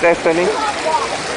Destiny.